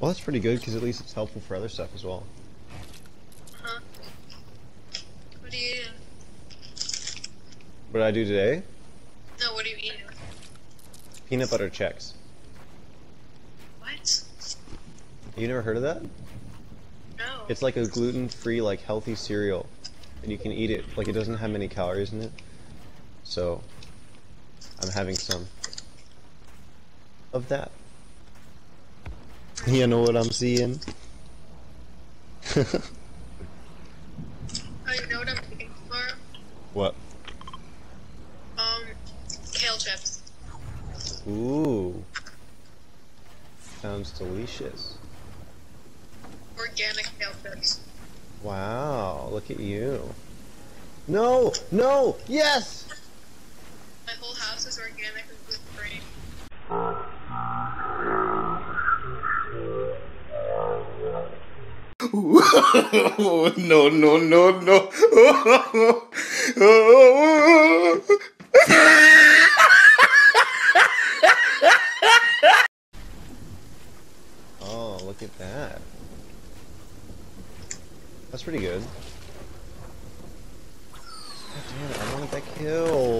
Well, that's pretty good because at least it's helpful for other stuff as well. Huh? What do you eating? What did I do today? No, what are you eating? Peanut butter Chex. What? You never heard of that? No. It's like a gluten-free, like healthy cereal, and you can eat it. Like it doesn't have many calories in it. So, I'm having some of that. You know what I'm seeing? oh, you know what I'm eating tomorrow? what? Um, kale chips. Ooh. Sounds delicious. Organic kale chips. Wow, look at you. No! No! Yes! My whole house is organic and gluten no, no, no, no. Oh, look at that. That's pretty good. God damn it, I wanted that kill.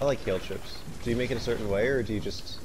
I like kale chips. Do you make it a certain way, or do you just